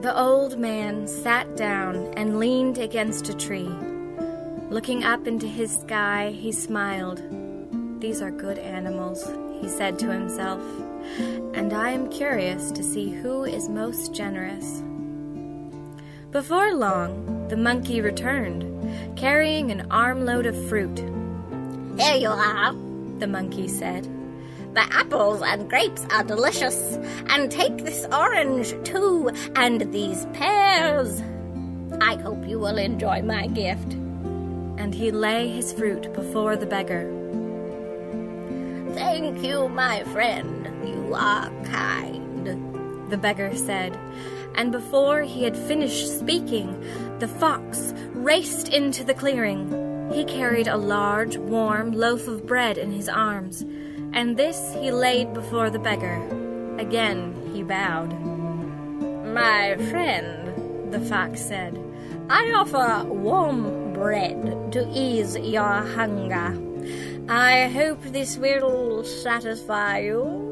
The old man sat down and leaned against a tree. Looking up into his sky, he smiled. These are good animals, he said to himself, and I am curious to see who is most generous. Before long, the monkey returned, carrying an armload of fruit. Here you are, The monkey said. The apples and grapes are delicious, and take this orange too, and these pears. I hope you will enjoy my gift. And he lay his fruit before the beggar. Thank you, my friend. You are kind. The beggar said, and before he had finished speaking, the fox raced into the clearing. He carried a large, warm loaf of bread in his arms, and this he laid before the beggar. Again he bowed. My friend, The fox said, I offer warm bread to ease your hunger. I hope this will satisfy you.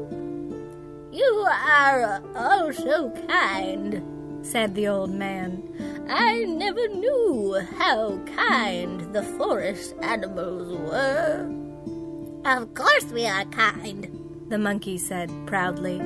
You are all so kind, said the old man. I never knew how kind the forest animals were. Of course we are kind, The monkey said proudly.